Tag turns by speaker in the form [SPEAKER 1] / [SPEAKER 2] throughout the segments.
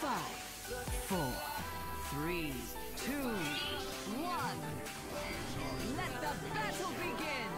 [SPEAKER 1] Five, four, three, two, one. Let the battle begin!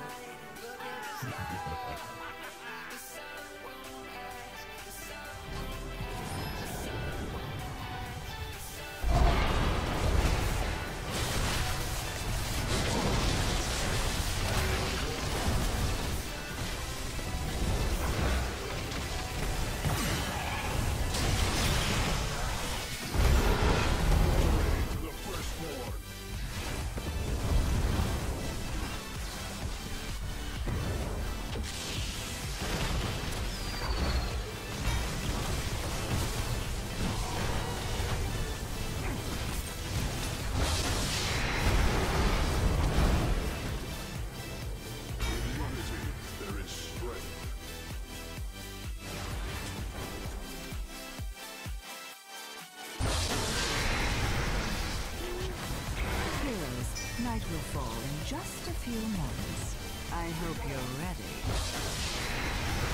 [SPEAKER 1] Will fall in just a few moments. I hope you're ready.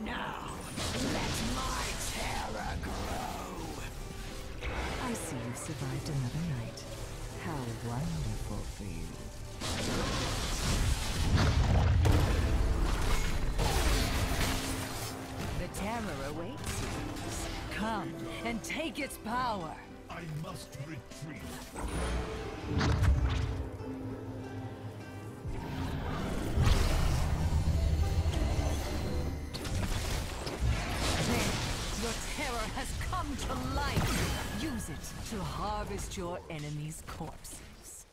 [SPEAKER 2] Now, let my terror grow.
[SPEAKER 1] I see you've survived another night. How wonderful for you. The terror awaits you. Come and take its power.
[SPEAKER 3] I must retreat.
[SPEAKER 1] It to harvest your enemy's corpses.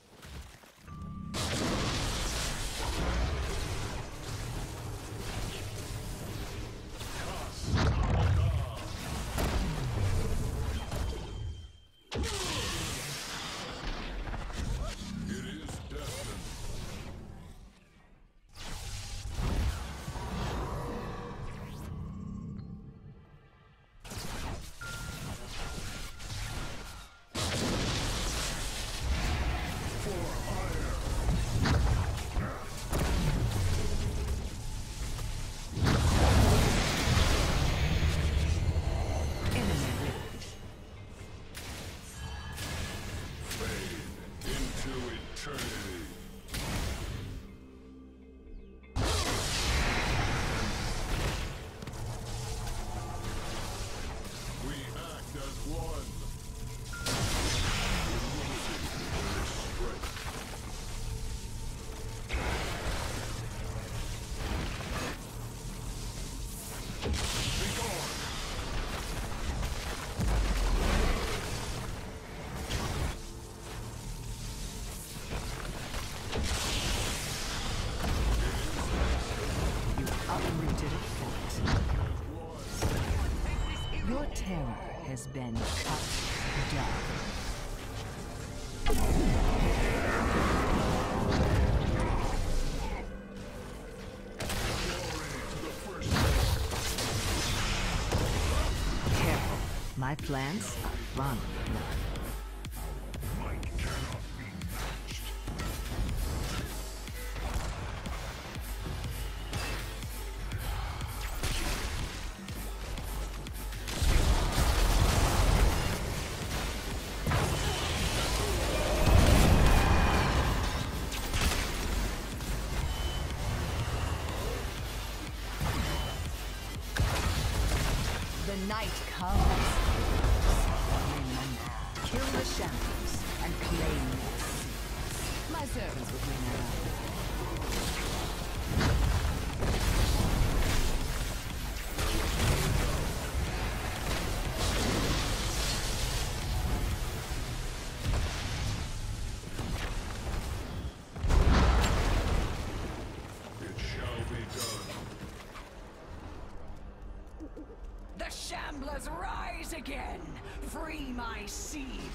[SPEAKER 1] Terror has been cut down. Careful. My plants are blood. Servants will bring that up.
[SPEAKER 3] It shall be done.
[SPEAKER 2] The Shamblers rise again! Free my seeds,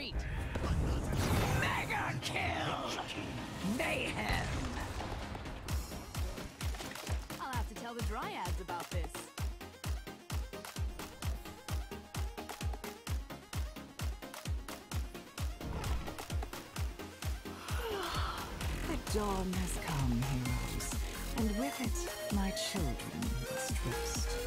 [SPEAKER 4] retreat.
[SPEAKER 2] Mega kill! Mayhem!
[SPEAKER 4] I'll have to tell the Dryads about this.
[SPEAKER 1] the dawn has come, heroes, and with it, my children must rest.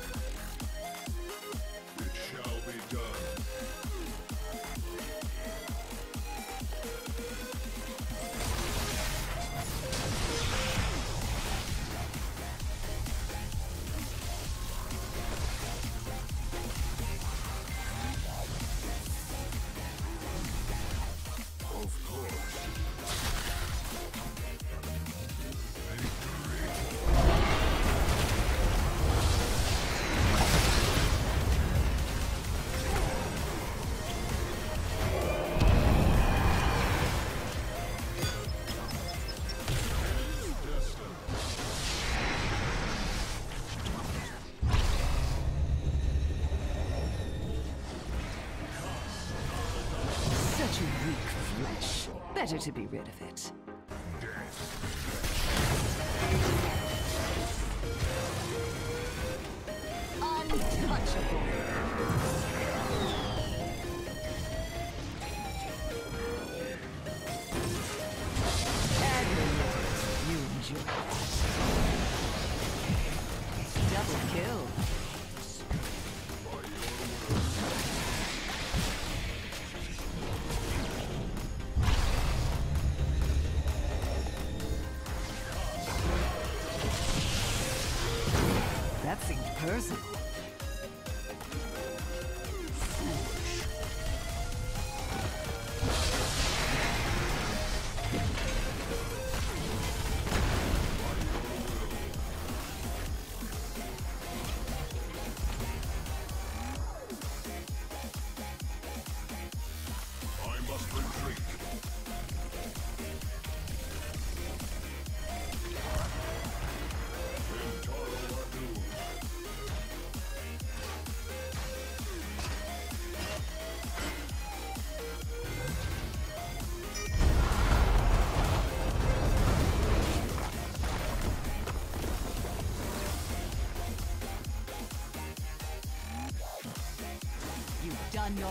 [SPEAKER 1] better to be rid of it.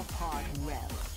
[SPEAKER 1] Apart well.